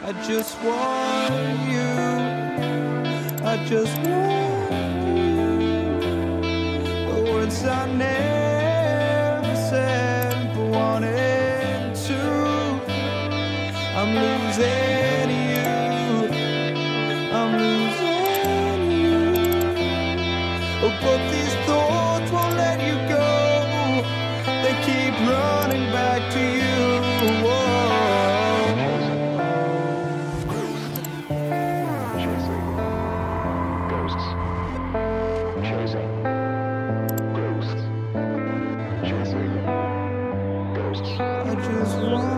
I just want you. I just want but these thoughts won't let you go. They keep running back to you. Whoa. Chasing ghosts. Chasing ghosts. Chasing ghosts. I just want,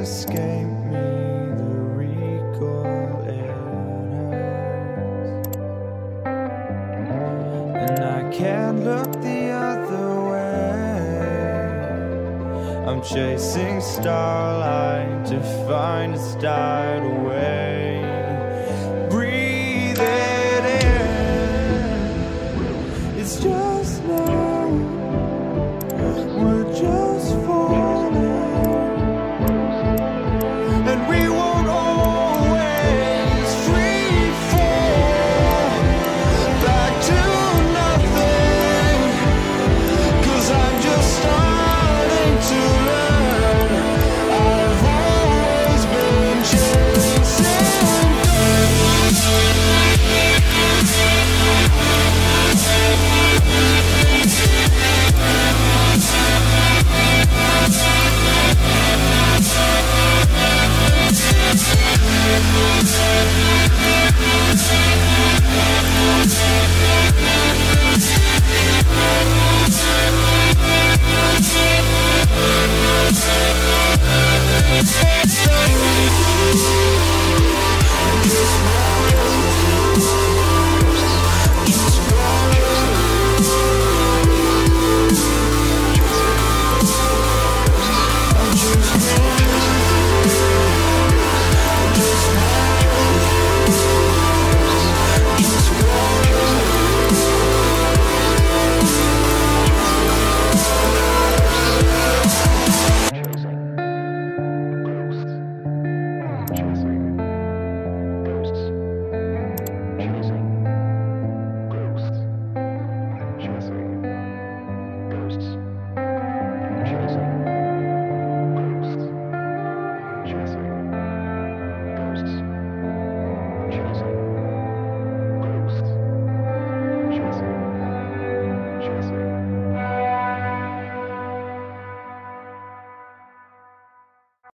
escape me the recall it hurts. And I can't look the other way. I'm chasing starlight to find its died away. Breathe it in. It's just now.